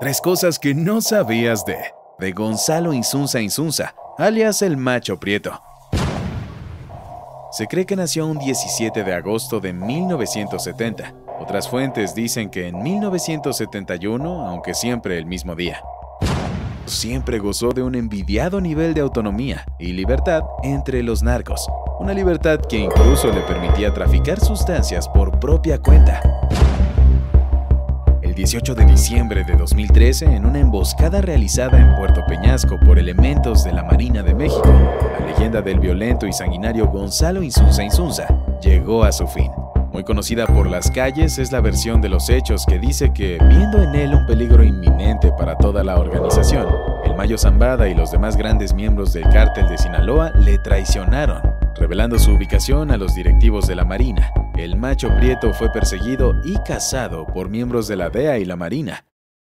Tres cosas que no sabías de, de Gonzalo Insunza Insunza, alias el Macho Prieto. Se cree que nació un 17 de agosto de 1970. Otras fuentes dicen que en 1971, aunque siempre el mismo día. Siempre gozó de un envidiado nivel de autonomía y libertad entre los narcos, una libertad que incluso le permitía traficar sustancias por propia cuenta. El 18 de diciembre de 2013, en una emboscada realizada en Puerto Peñasco por elementos de la Marina de México, la leyenda del violento y sanguinario Gonzalo Insunza Insunza llegó a su fin. Muy conocida por las calles es la versión de los hechos que dice que, viendo en él un peligro inminente para toda la organización, el Mayo Zambada y los demás grandes miembros del cártel de Sinaloa le traicionaron, revelando su ubicación a los directivos de la Marina. El macho prieto fue perseguido y cazado por miembros de la DEA y la Marina,